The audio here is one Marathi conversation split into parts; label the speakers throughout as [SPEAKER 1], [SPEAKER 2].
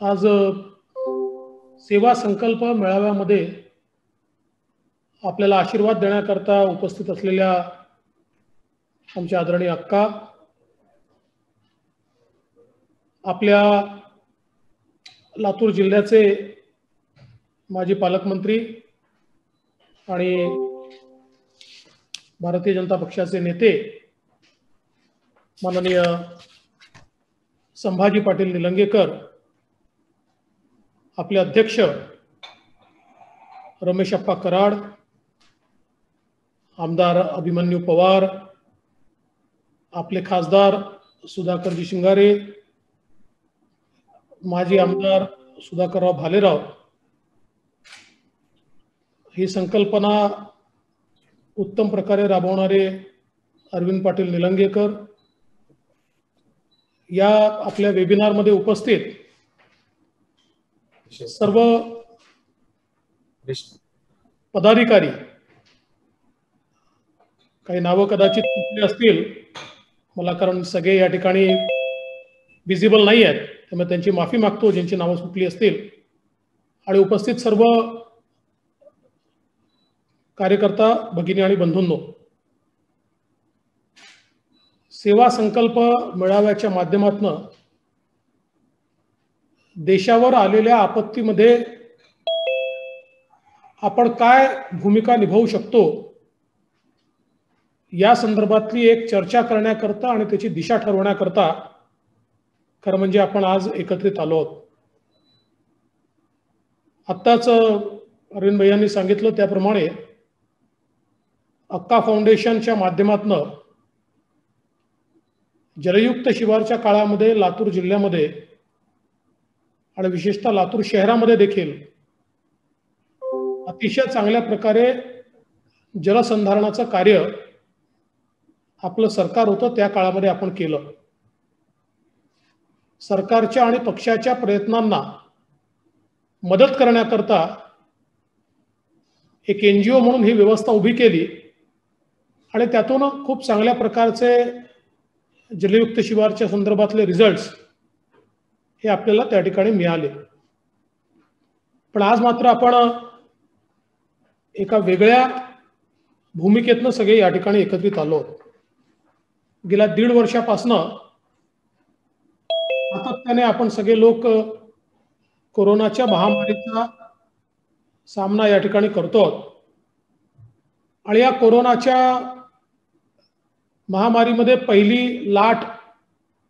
[SPEAKER 1] आज सेवा संकल्प मेळाव्यामध्ये आपल्याला आशीर्वाद देण्याकरता उपस्थित असलेल्या आमच्या आदरणीय अक्का आपल्या लातूर जिल्ह्याचे माजी पालकमंत्री आणि भारतीय जनता पक्षाचे नेते माननीय संभाजी पाटील निलंगेकर आपले अध्यक्ष रमेश अप्पा कराड आमदार अभिमन्यू पवार आपले खासदार सुधाकरजी शिंगारे माजी आमदार सुधाकरराव भालेराव. ही संकल्पना उत्तम प्रकारे राबवणारे अरविंद पाटील निलंगेकर या आपल्या वेबिनारमध्ये उपस्थित सर्व पदाधिकारी काही नावं कदाचित असतील मला कारण सगळे या ठिकाणी विजिबल नाही आहेत त्यामुळे त्यांची माफी मागतो ज्यांची नावं सुटली असतील. आणि उपस्थित सर्व कार्यकर्ता भगिनी आणि बंधूंनो सेवा संकल्प मेळाव्याच्या माध्यमातून देशावर आलेल्या आपत्तीमध्ये आपण काय भूमिका निभावू शकतो? या संदर्भातली एक चर्चा करण्याकरता आणि त्याची दिशा ठरवण्याकरता खरं म्हणजे आपण आज एकत्रित आलो आहोत. आत्ताच अरविंद भैयांनी सांगितलं त्याप्रमाणे अक्का फाउंडेशनच्या माध्यमातनं जलयुक्त शिवारच्या काळामध्ये लातूर जिल्ह्यामध्ये आणि विशेषतः लातूर शहरामध्ये देखील अतिशय चांगल्या प्रकारे जलसंधारणाचं कार्य आपलं सरकार होतं त्या काळामध्ये आपण केलं. सरकारच्या आणि पक्षाच्या प्रयत्नांना मदत करण्याकरता एक एन जी ओ म्हणून ही व्यवस्था उभी केली आणि त्यातून खूप चांगल्या प्रकारचे जलयुक्त शिवारच्या संदर्भातले रिझल्ट्स हे आपल्याला त्या ठिकाणी मिळाले. पण आज मात्र आपण एका वेगळ्या भूमिकेतनं सगळे या ठिकाणी एकत्रित आलो गेल्या दीड वर्षापासनं सातत्याने आपण सगळे लोक कोरोनाच्या महामारीचा सामना या ठिकाणी करतो आणि या कोरोनाच्या महामारीमध्ये पहिली लाट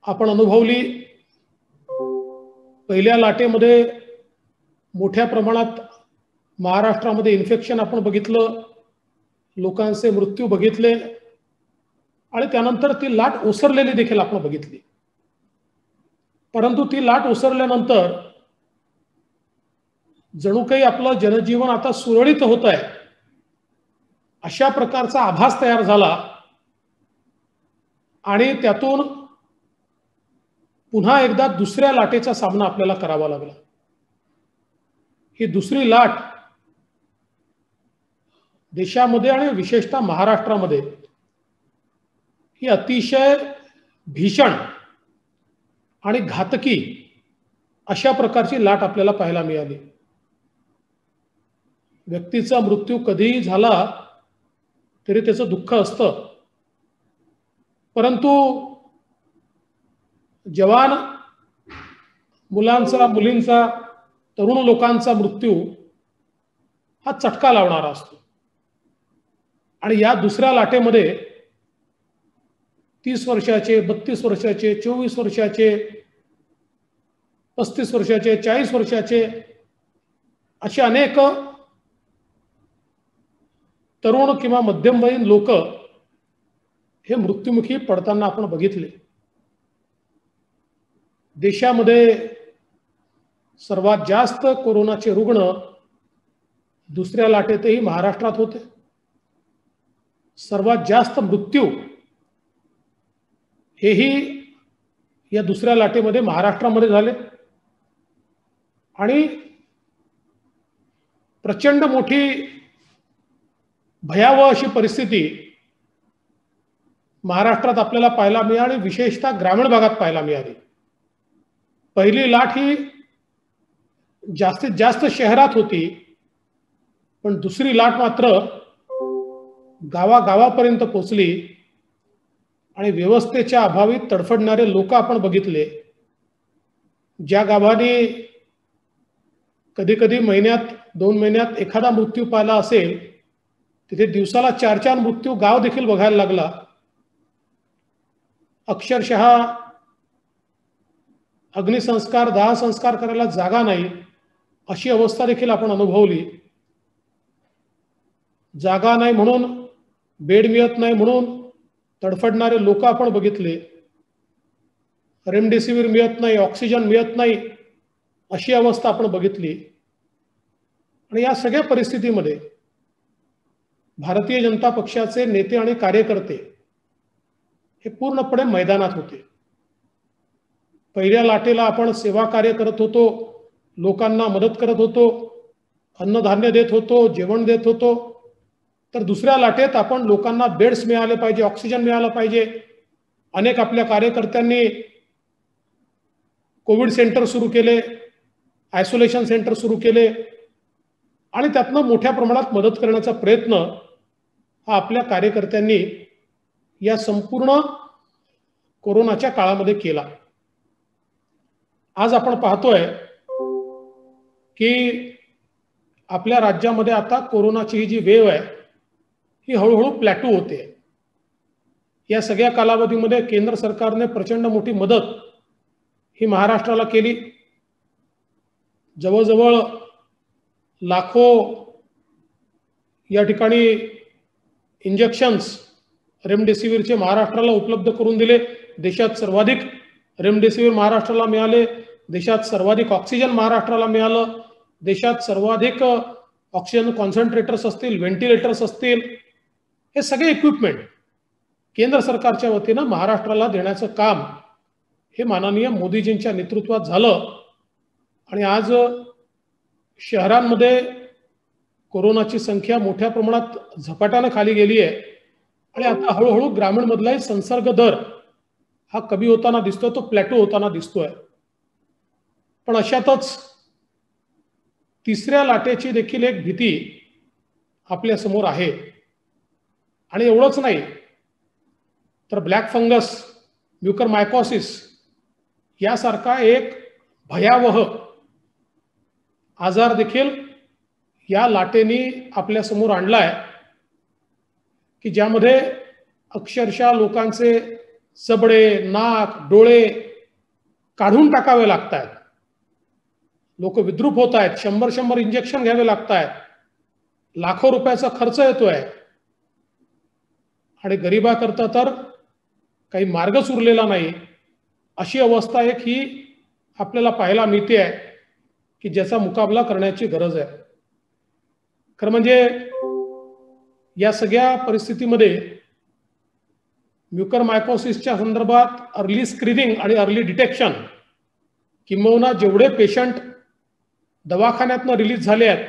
[SPEAKER 1] आपण अनुभवली. पहिल्या लाटेमध्ये मोठ्या प्रमाणात महाराष्ट्रामध्ये इन्फेक्शन आपण बघितलं लोकांचे मृत्यू बघितले आणि त्यानंतर ती लाट ओसरलेली देखील आपण बघितली. परंतु ती लाट ओसरल्यानंतर जणू काही आपलं जनजीवन आता सुरळीत होत आहे अशा प्रकारचा आभास तयार झाला आणि त्यातून पुन्हा एकदा दुसऱ्या लाटेचा सामना आपल्याला करावा लागला. ही दुसरी लाट देशामध्ये आणि विशेषतः महाराष्ट्रामध्ये ही अतिशय भीषण आणि घातकी अशा प्रकारची लाट आपल्याला पाहायला मिळाली. व्यक्तीचा मृत्यू कधीही झाला तरी त्याचं दुःख असतं. परंतु जवान मुलांचा मुलींचा तरुण लोकांचा मृत्यू हा चटका लावणारा असतो. आणि या दुसऱ्या लाटेमध्ये तीस वर्षाचे बत्तीस वर्षाचे चोवीस वर्षाचे पस्तीस वर्षाचे चाळीस वर्षाचे असे अनेक तरुण किंवा मध्यमवयीन लोक हे मृत्युमुखी पडताना आपण बघितले. देशामध्ये सर्वात जास्त कोरोनाचे रुग्ण दुसऱ्या लाटेतही महाराष्ट्रात होते. सर्वात जास्त मृत्यू हेही या दुसऱ्या लाटेमध्ये महाराष्ट्रामध्ये झाले. आणि प्रचंड मोठी भयावह अशी परिस्थिती महाराष्ट्रात आपल्याला पाहायला मिळाली विशेषतः ग्रामीण भागात पाहायला मिळाली. पहिली लाट ही जास्तीत जास्त शहरात होती पण दुसरी लाट मात्र गावागावापर्यंत पोचली आणि व्यवस्थेच्या अभावी तडफडणारे लोक आपण बघितले. ज्या गावाने कधी कधी महिन्यात दोन महिन्यात एखादा मृत्यू पाहिला असेल तिथे दिवसाला चार चार मृत्यू गाव देखील बघायला लागला. अक्षरशः अग्निसंस्कार दहा संस्कार करायला जागा नाही अशी अवस्था देखील आपण अनुभवली. जागा नाही म्हणून बेड मिळत नाही म्हणून तडफडणारे लोक आपण बघितले. रेमडेसिवीर मिळत नाही ऑक्सिजन मिळत नाही अशी अवस्था आपण बघितली. आणि या सगळ्या परिस्थितीमध्ये भारतीय जनता पक्षाचे नेते आणि कार्यकर्ते हे पूर्णपणे मैदानात होते. पहिल्या लाटेला आपण सेवा कार्य करत होतो. लोकांना मदत करत होतो. अन्नधान्य देत होतो जेवण देत होतो. तर दुसऱ्या लाटेत आपण लोकांना बेड्स मिळाले पाहिजे ऑक्सिजन मिळालं पाहिजे. अनेक आपल्या कार्यकर्त्यांनी कोविड सेंटर सुरू केले आयसोलेशन सेंटर सुरू केले. आणि त्यातनं मोठ्या प्रमाणात मदत करण्याचा प्रयत्न हा आपल्या कार्यकर्त्यांनी या संपूर्ण कोरोनाच्या काळामध्ये केला. आज आपण पाहतोय की आपल्या राज्यामध्ये आता कोरोनाची ही जी वेव आहे ही हळूहळू प्लॅटू होते. या सगळ्या कालावधीमध्ये केंद्र सरकारने प्रचंड मोठी मदत ही महाराष्ट्राला केली. जवळजवळ लाखो या ठिकाणी इंजेक्शन्स रेमडेसिवीरचे महाराष्ट्राला उपलब्ध करून दिले. देशात सर्वाधिक रेमडेसिवीर महाराष्ट्राला मिळाले. देशात सर्वाधिक ऑक्सिजन महाराष्ट्राला मिळालं. देशात सर्वाधिक ऑक्सिजन कॉन्सन्ट्रेटर्स असतील व्हेंटिलेटर्स असतील हे सगळे इक्विपमेंट केंद्र सरकारच्या वतीनं महाराष्ट्राला देण्याचं काम हे माननीय मोदीजींच्या नेतृत्वात झालं. आणि आज शहरांमध्ये कोरोनाची संख्या मोठ्या प्रमाणात झपाट्यानं खाली गेली आहे आणि आता हळूहळू ग्रामीणमधलाही संसर्ग दर हा कमी होताना दिसतोय तो प्लॅटो होताना दिसतोय. पण अशातच तिसऱ्या लाटेची देखील एक भीती आपल्यासमोर आहे. आणि एवढंच नाही तर ब्लॅक फंगस म्युकर मायकॉसिस यासारखा एक भयावह आजार देखील या लाटेनी आपल्यासमोर आणलाय की ज्यामध्ये अक्षरशः लोकांचे सबडे नाक डोळे काढून टाकावे लागत आहेत लोक विद्रुप होत आहेत. शंभर शंभर इंजेक्शन घ्यावे लागत आहेत लाखो रुपयाचा खर्च येतोय. आणि गरिबाकरता तर काही मार्गच उरलेला नाही. अशी अवस्था एक ही आपल्याला पाहायला मिळते आहे की ज्याचा मुकाबला करण्याची गरज आहे. खरं म्हणजे या सगळ्या परिस्थितीमध्ये म्युकर मायकोसिसच्या संदर्भात अर्ली स्क्रीनिंग आणि अर्ली डिटेक्शन किंबहुना जेवढे पेशंट दवाखान्यातनं रिलीज झाले आहेत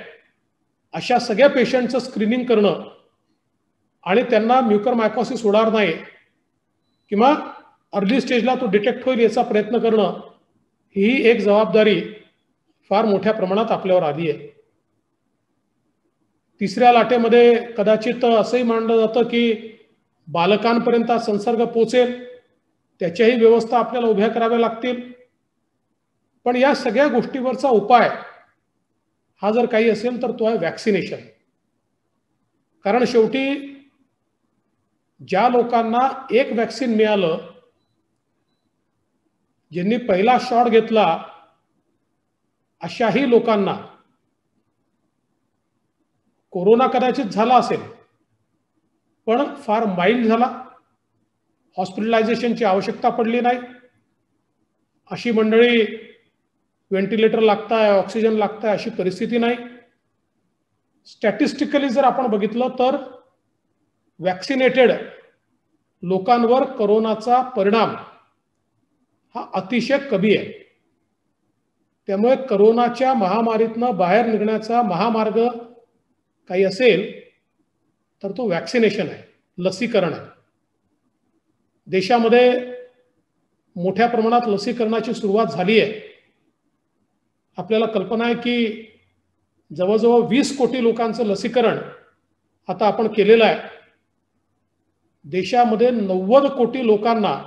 [SPEAKER 1] अशा सगळ्या पेशंटचं स्क्रीनिंग करणं आणि त्यांना म्युकर मायकॉसिस होणार नाही किंवा अर्ली स्टेजला तो डिटेक्ट होईल याचा प्रयत्न करणं ही एक जबाबदारी फार मोठ्या प्रमाणात आपल्यावर आली आहे. तिसऱ्या लाटेमध्ये कदाचित असंही मानलं जातं की बालकांपर्यंत संसर्ग पोचेल त्याच्याही व्यवस्था आपल्याला उभ्या कराव्या लागतील. पण या सगळ्या गोष्टीवरचा उपाय हा जर तर तो आहे वॅक्सिनेशन कारण शेवटी ज्या लोकांना एक वॅक्सिन मिळालं, ज्यांनी पहिला शॉट घेतला, अशाही लोकांना कोरोना कदाचित झाला असेल फार माइल्ड झाला. हॉस्पिटलायझेशनची आवश्यकता पडली नाही. अशी मंडळी व्हेंटिलेटर लागताय ऑक्सिजन लागताय अशी परिस्थिती नाही. स्टॅटिस्टिकली जर आपण बघितलं तर वॅक्सिनेटेड लोकांवर करोनाचा परिणाम हा अतिशय कमी आहे. त्यामुळे करोनाच्या महामारीतनं बाहेर निघण्याचा महामार्ग काही असेल तर तो वॅक्सिनेशन आहे लसीकरण आहे. देशामध्ये मोठ्या प्रमाणात लसीकरणाची सुरुवात झाली आहे. आपल्याला कल्पना आहे की जवळजवळ वीस कोटी लोकांचं लसीकरण आता आपण केलेलं आहे. देशामध्ये नव्वद कोटी लोकांना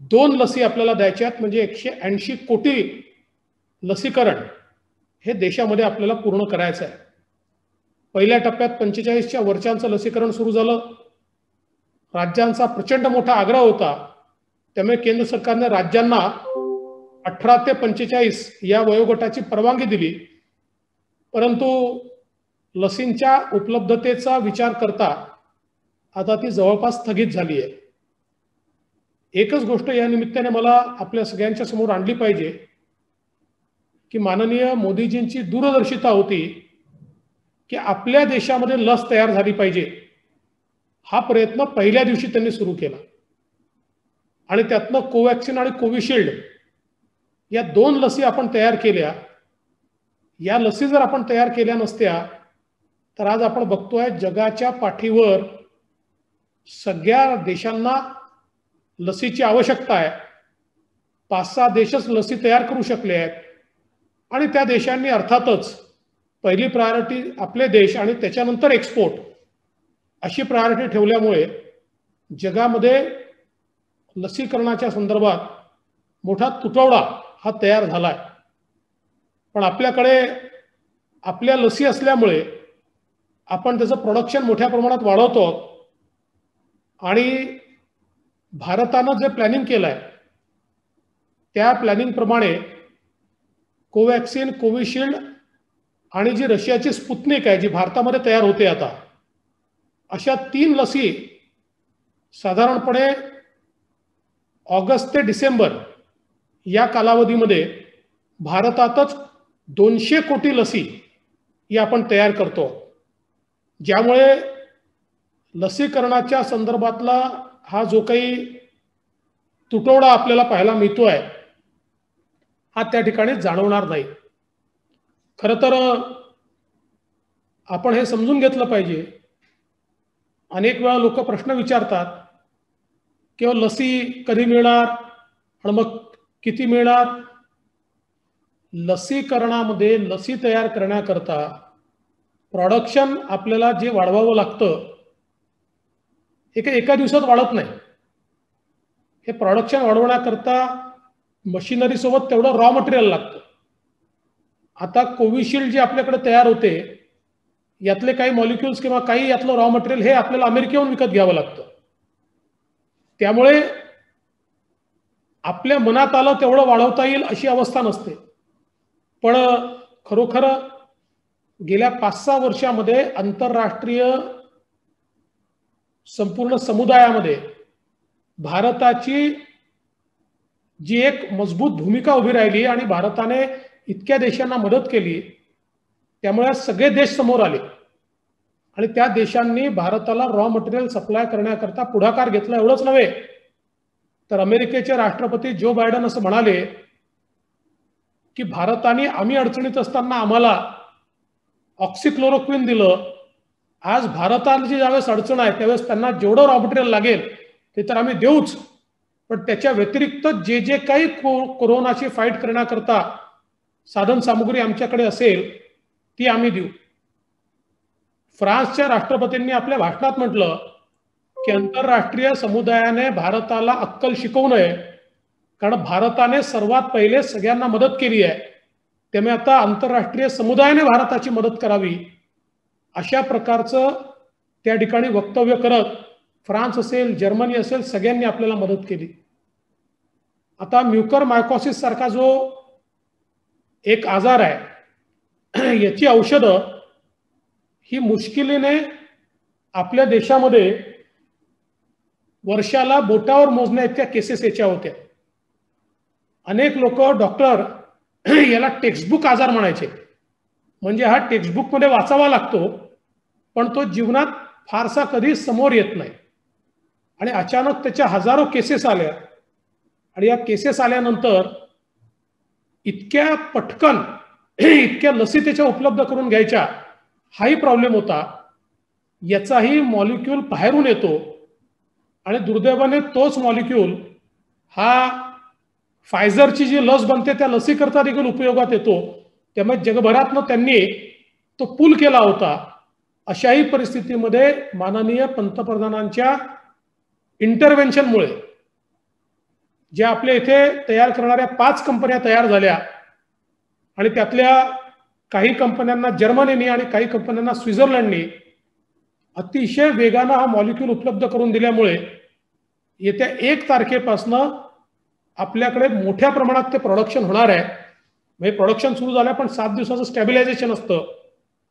[SPEAKER 1] दोन लसी आपल्याला द्यायच्या आहेत म्हणजे एकशे ऐंशी कोटी लसीकरण हे देशामध्ये आपल्याला पूर्ण करायचं आहे. पहिल्या टप्प्यात पंचेचाळीसच्या वरच्यांचं लसीकरण सुरू झालं. राज्यांचा प्रचंड मोठा आग्रह होता. त्यामुळे केंद्र सरकारने राज्यांना अठरा ते पंचेचाळीस या वयोगटाची परवानगी दिली. परंतु लसींच्या उपलब्धतेचा विचार करता आता ती जवळपास स्थगित झाली आहे एकच गोष्ट या निमित्ताने मला आपल्या सगळ्यांच्या समोर आणली पाहिजे की माननीय मोदीजींची दूरदर्शिता होती की आपल्या देशामध्ये लस तयार झाली पाहिजे. हा प्रयत्न पहिल्या दिवशी त्यांनी सुरू केला. आणि त्यातनं कोवॅक्सिन आणि कोविशिल्ड या दोन लसी आपण तयार केल्या या लसी जर आपण तयार केल्या नसत्या तर आज आपण बघतोय जगाच्या पाठीवर सगळ्या देशांना लसीची आवश्यकता आहे. पाच सहा देशच लसी तयार करू शकले आहेत. आणि त्या देशांनी अर्थातच पहिली प्रायोरिटी आपले देश आणि त्याच्यानंतर एक्सपोर्ट अशी प्रायोरिटी ठेवल्यामुळे जगामध्ये लसीकरणाच्या संदर्भात मोठा तुटवडा हा तयार झाला आहे पण आपल्याकडे आपल्या लसी असल्यामुळे आपण त्याचं प्रोडक्शन मोठ्या प्रमाणात वाढवतो आणि भारतानं जे प्लॅनिंग केलं आहे त्या प्लॅनिंगप्रमाणे कोवॅक्सिन कोविशिल्ड आणि जी रशियाची स्पुतनिक आहे जी भारतामध्ये तयार होते आता अशा तीन लसी साधारणपणे ऑगस्ट ते डिसेंबर या कालावधीमध्ये भारतातच दोनशे कोटी लसी ही आपण तयार करतो. ज्यामुळे लसीकरणाच्या संदर्भातला हा जो काही तुटवडा आपल्याला पाहायला मिळतो आहे हा त्या ठिकाणी जाणवणार नाही. खरं तर आपण हे समजून घेतलं पाहिजे. अनेक वेळा लोक प्रश्न विचारतात किंवा लसी कधी मिळणार? आणि मग किती मिळणार? लसीकरणामध्ये लसी तयार करण्याकरता प्रॉडक्शन आपल्याला जे वाढवावं लागतं हे काही एका दिवसात वाढत नाही. हे प्रॉडक्शन वाढवण्याकरता मशिनरीसोबत तेवढं रॉ मटेरियल लागतं. आता कोविशिल्ड जे आपल्याकडे तयार होते यातले काही मॉलिक्युल्स किंवा काही यातलं रॉ मटेरियल हे आपल्याला अमेरिकेहून विकत घ्यावं लागतं. त्यामुळे आपल्या मनात आलं तेवढं वाढवता येईल अशी अवस्था नसते. पण खरोखर गेल्या पाच सहा वर्षामध्ये आंतरराष्ट्रीय संपूर्ण समुदायामध्ये भारताची जी एक मजबूत भूमिका उभी राहिली आणि भारताने इतक्या देशांना मदत केली त्यामुळे सगळे देश समोर आले. आणि त्या देशांनी भारताला रॉ मटेरियल सप्लाय करण्याकरता पुढाकार घेतला एवढंच नव्हे तर अमेरिकेचे राष्ट्रपती जो बायडन असं म्हणाले की भारताने आम्ही अडचणीत असताना आम्हाला ऑक्सिक्लोरोक्विन दिलं. आज भारताला जी ज्यावेळेस अडचण आहे त्यावेळेस त्यांना जेवढं रॉ मटेरियल लागेल ते तर आम्ही देऊच. पण त्याच्या व्यतिरिक्त जे जे काही कोरोनाची फाईट करण्याकरता साधन सामुग्री आमच्याकडे असेल ती आम्ही देऊ. फ्रान्सच्या राष्ट्रपतींनी आपल्या भाषणात म्हटलं की आंतरराष्ट्रीय समुदायाने भारताला अक्कल शिकवू नये. कारण भारताने सर्वात पहिले सगळ्यांना मदत केली आहे. त्यामुळे आता आंतरराष्ट्रीय समुदायाने भारताची मदत करावी. अशा प्रकारचं त्या ठिकाणी वक्तव्य करत फ्रान्स असेल जर्मनी असेल सगळ्यांनी आपल्याला मदत केली. आता म्युकर मायकॉसिस सारखा जो एक आजार आहे याची औषधं ही मुश्किलीने आपल्या देशामध्ये वर्षाला बोटावर मोजण्या इतक्या केसेस याच्या होत्या. अनेक लोक डॉक्टर याला टेक्स्टबुक आजार म्हणायचे. म्हणजे हा टेक्स्टबुकमध्ये वाचावा लागतो पण तो जीवनात फारसा कधी समोर येत नाही. आणि अचानक त्याच्या हजारो केसेस आल्या. आणि या केसेस आल्यानंतर इतक्या पटकन इतक्या लसी त्याच्या उपलब्ध करून घ्यायच्या हाही प्रॉब्लेम होता. याचाही मॉलिक्यूल बाहेरून येतो. आणि दुर्दैवाने तोच मॉलिक्यूल हा फायझरची जी लस बनते त्या लसीकरता देखील उपयोगात येतो. त्यामुळे जगभरातनं त्यांनी तो पूल केला होता. अशाही परिस्थितीमध्ये माननीय पंतप्रधानांच्या इंटरव्हेन्शनमुळे ज्या आपल्या इथे तयार करणाऱ्या पाच कंपन्या तयार झाल्या. आणि त्यातल्या काही कंपन्यांना जर्मनीने आणि काही कंपन्यांना स्वित्झर्लंडने अतिशय वेगानं हा मॉलिक्यूल उपलब्ध करून दिल्यामुळे येत्या एक तारखेपासनं आपल्याकडे मोठ्या प्रमाणात ते प्रोडक्शन होणार आहे. म्हणजे प्रोडक्शन सुरू झालं सात दिवसाचं स्टॅबिलायझेशन असतं.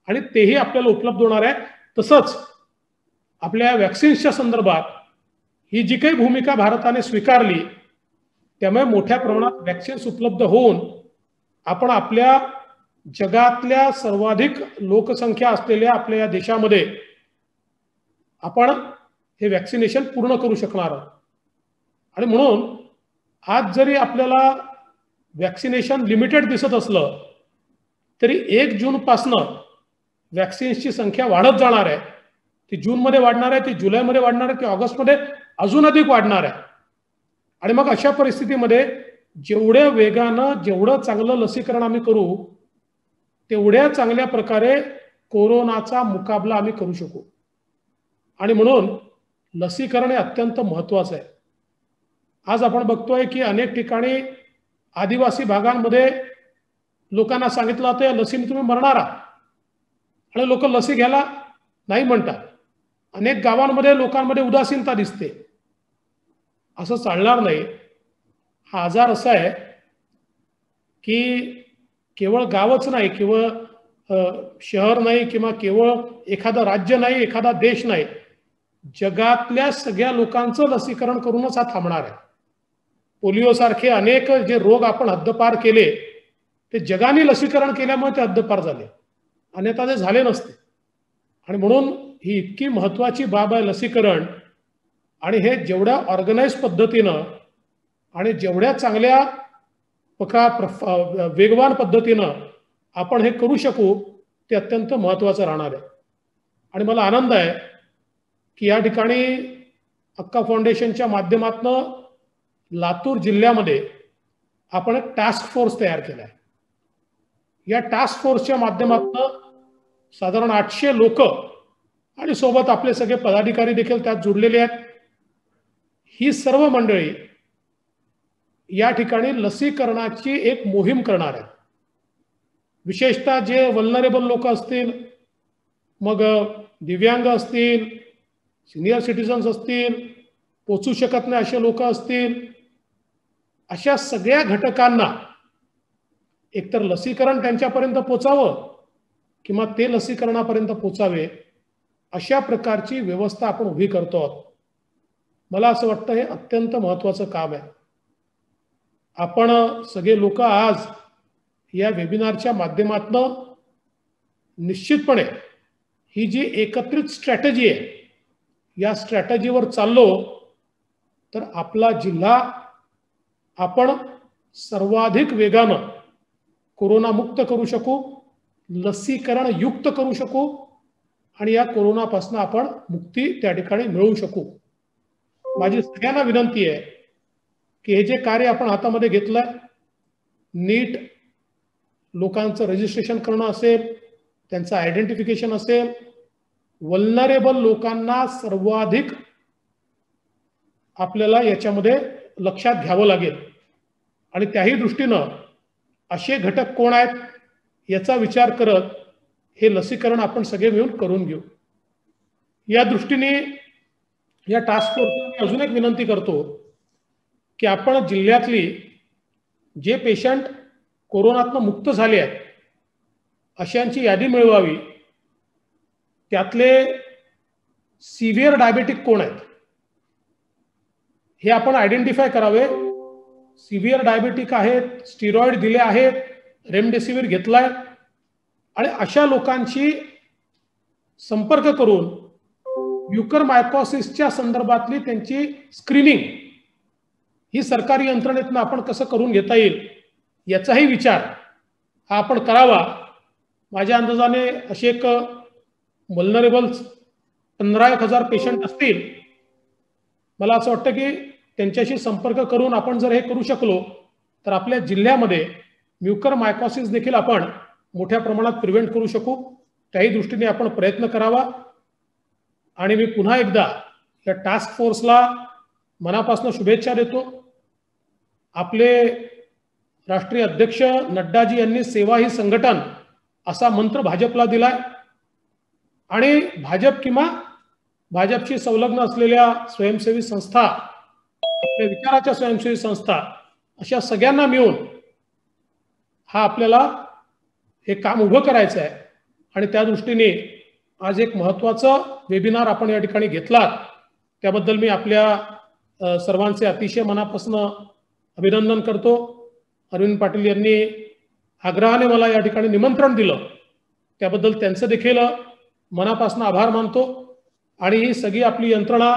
[SPEAKER 1] आणि तेही आपल्याला उपलब्ध होणार आहे. तसंच आपल्या वॅक्सिन्सच्या संदर्भात ही जी काही भूमिका भारताने स्वीकारली, त्यामुळे मोठ्या प्रमाणात वॅक्सिन्स उपलब्ध होऊन आपण सर्वाधिक लोकसंख्या असलेल्या आपल्या या देशामध्ये आपण हे पूर्ण करू शकणार आहोत. आणि म्हणून आज जरी आपल्याला वॅक्सिनेशन लिमिटेड दिसत असलं तरी एक जूनपासनं वॅक्सिन्सची संख्या वाढत जाणार आहे. ती जूनमध्ये वाढणार आहे ती जुलैमध्ये वाढणार आहे ती ऑगस्टमध्ये अजून अधिक वाढणार आहे. आणि मग अशा परिस्थितीमध्ये जेवढ्या वेगानं जेवढं चांगलं लसीकरण आम्ही करू तेवढ्या चांगल्या प्रकारे कोरोनाचा मुकाबला आम्ही करू शकू. आणि म्हणून लसीकरण हे अत्यंत महत्वाचं आहे. आज आपण बघतोय की अनेक ठिकाणी आदिवासी भागांमध्ये लोकांना सांगितलं होतं या लसीने तुम्ही लोक लसी घ्यायला नाही म्हणतात. अनेक गावांमध्ये लोकांमध्ये उदासीनता दिसते. असं चालणार नाही. हा आजार आहे की केवळ गावच नाही, केवळ शहर नाही किंवा केवळ एखादं राज्य नाही, एखादा देश नाही. जगातल्या सगळ्या लोकांचं लसीकरण करूनच हा थांबणार पोलिओसारखे अनेक जे रोग आपण हद्दपार केले ते जगाने लसीकरण केल्यामुळे ते हद्दपार झाले. अन्यथा ते झाले नसते. आणि म्हणून ही इतकी महत्वाची बाब आहे लसीकरण. आणि हे जेवढ्या ऑर्गनाईज पद्धतीनं आणि जेवढ्या चांगल्या प्रकार वेगवान पद्धतीनं आपण हे करू शकू ते अत्यंत महत्वाचं राहणार आहे. आणि मला आनंद आहे की या ठिकाणी अक्का फाउंडेशनच्या माध्यमातून लातूर जिल्ह्यामध्ये आपण एक टास्क फोर्स तयार केला आहे. या टास्क फोर्सच्या माध्यमातून साधारण आठशे लोक आणि सोबत आपले सगळे पदाधिकारी देखील त्यात जुडलेले आहेत. ही सर्व मंडळी या ठिकाणी लसीकरणाची एक मोहीम करणार आहेत. विशेषतः जे वल्नरेबल लोक असतील, मग दिव्यांग असतील सिनियर सिटीजन्स असतील, पोचू शकत नाही असे लोक असतील अशा सगळ्या घटकांना एकतर लसीकरण त्यांच्यापर्यंत पोचावं किंवा ते लसीकरणापर्यंत पोचावे अशा प्रकारची व्यवस्था आपण उभी करतो आहोत. मला असं वाटतं हे अत्यंत महत्वाचं काम आहे. आपण सगळे लोक आज या वेबिनारच्या माध्यमातनं निश्चितपणे ही जी एकत्रित स्ट्रॅटजी आहे या स्ट्रॅटजीवर चाललो तर आपला जिल्हा आपण सर्वाधिक वेगानं कोरोनामुक्त करू शकू, लसीकरण युक्त करू शकू आणि या कोरोनापासून मुक्ती मिळवू शकू. माझी सगळ्यांना विनंती आहे की हे जे कार्य आपण हातामध्ये घेतलंय, नीट लोकांचं रजिस्ट्रेशन करणं असेल, त्यांचं आयडेंटिफिकेशन लोकांना सर्वाधिक आपल्याला याच्यामध्ये लक्षात घ्यावं लागेल. आणि त्याही दृष्टीनं असे घटक कोण आहेत याचा विचार करत हे लसीकरण आपण सगळे मिळून करून घेऊ. या दृष्टीने या टास्क फोर्सला अजून एक विनंती करतो की आपण जिल्ह्यातली जे पेशंट कोरोनातनं मुक्त झाले आहेत अशांची यादी मिळवावी. त्यातले सिव्हिअर डायबेटिक कोण आहेत? हे आपण आयडेंटिफाय करावे. सिव्हिअर डायबेटिक आहेत स्टिरॉइड दिले आहेत रेमडेसिवीर घेतलाय. आणि अशा लोकांशी संपर्क करून युकर मायकॉसिसच्या संदर्भातली त्यांची स्क्रीनिंग ही सरकारी यंत्रणेतनं आपण कसं करून घेता येईल याचाही विचार हा आपण करावा. माझ्या अंदाजाने असे एक वल्नरेबल पंधरा एक हजार पेशंट असतील. मला असं वाटतं की त्यांच्याशी संपर्क करून आपण जर हे करू शकलो तर आपल्या जिल्ह्यामध्ये म्युकर मायकॉसिस देखील आपण मोठ्या प्रमाणात प्रिव्हेंट करू शकू. त्याही दृष्टीने आपण प्रयत्न करावा. आणि मी पुन्हा एकदा या टास्क फोर्सला मनापासून शुभेच्छा देतो. आपले राष्ट्रीय अध्यक्ष नड्डाजी यांनी सेवा ही संघटन असा मंत्र भाजपला दिलाय. आणि भाजप किंवा भाजपशी संलग्न असलेल्या स्वयंसेवी संस्था आपल्या विचाराच्या स्वयंसेवी संस्था अशा सगळ्यांना मिळून हा आपल्याला हे काम उभं करायचं आहे. आणि त्या दृष्टीने आज एक महत्वाचं वेबिनार आपण या ठिकाणी घेतलात. त्याबद्दल मी आपल्या सर्वांचे अतिशय मनापासून अभिनंदन करतो. अरविंद पाटील यांनी आग्रहाने मला या ठिकाणी निमंत्रण दिलं. त्याबद्दल त्यांचं देखील मनापासून आभार मानतो. आणि ही सगळी आपली यंत्रणा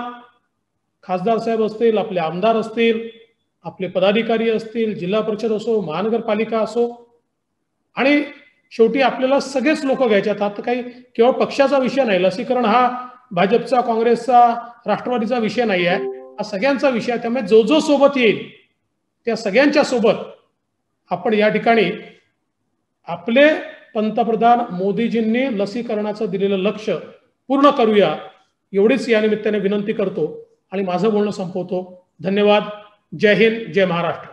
[SPEAKER 1] खासदार साहेब असतील आपले आमदार असतील आपले पदाधिकारी असतील जिल्हा परिषद असो महानगरपालिका असो आणि शेवटी आपल्याला सगळेच लोक घ्यायचे आता काही केवळ पक्षाचा विषय नाही. लसीकरण हा भाजपचा काँग्रेसचा राष्ट्रवादीचा विषय नाही आहे. हा सगळ्यांचा विषय आहे. त्यामुळे जो जो सोबत येईल त्या सगळ्यांच्या सोबत आपण या ठिकाणी आपले पंतप्रधान मोदीजींनी लसीकरणाचं दिलेलं लक्ष पूर्ण करूया. एवढीच या निमित्ताने विनंती करतो आणि माझं बोलणं संपवतो. धन्यवाद. जय हिंद जय महाराष्ट्र.